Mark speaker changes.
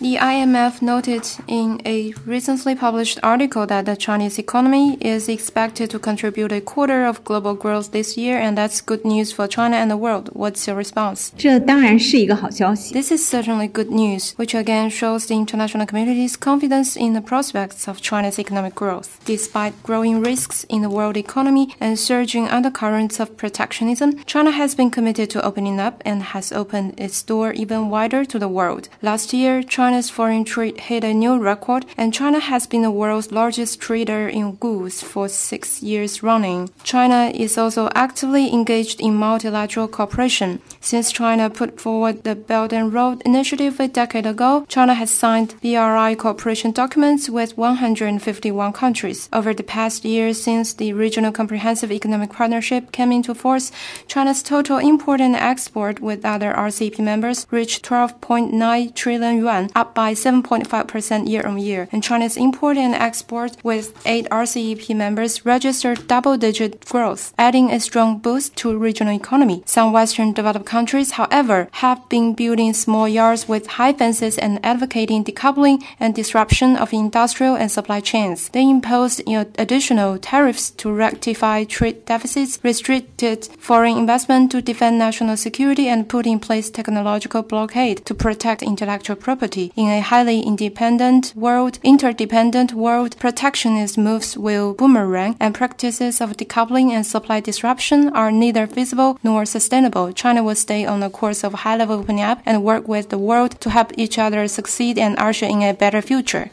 Speaker 1: The IMF noted in a recently published article that the Chinese economy is expected to contribute a quarter of global growth this year, and that's good news for China and the world. What's your response? This is certainly good news, which again shows the international community's confidence in the prospects of China's economic growth. Despite growing risks in the world economy and surging undercurrents of protectionism, China has been committed to opening up and has opened its door even wider to the world. Last year, China China's foreign trade hit a new record, and China has been the world's largest trader in goods for six years running. China is also actively engaged in multilateral cooperation. Since China put forward the Belt and Road Initiative a decade ago, China has signed BRI cooperation documents with 151 countries. Over the past year, since the Regional Comprehensive Economic Partnership came into force, China's total import and export with other RCEP members reached 12.9 trillion yuan, up by 7.5% year on year. And China's import and export with eight RCEP members registered double-digit growth, adding a strong boost to regional economy. Some Western developed countries, however, have been building small yards with high fences and advocating decoupling and disruption of industrial and supply chains. They imposed you know, additional tariffs to rectify trade deficits, restricted foreign investment to defend national security, and put in place technological blockade to protect intellectual property. In a highly independent world, interdependent world, protectionist moves will boomerang, and practices of decoupling and supply disruption are neither feasible nor sustainable. China will stay on a course of high level opening up and work with the world to help each other succeed and usher in a better future.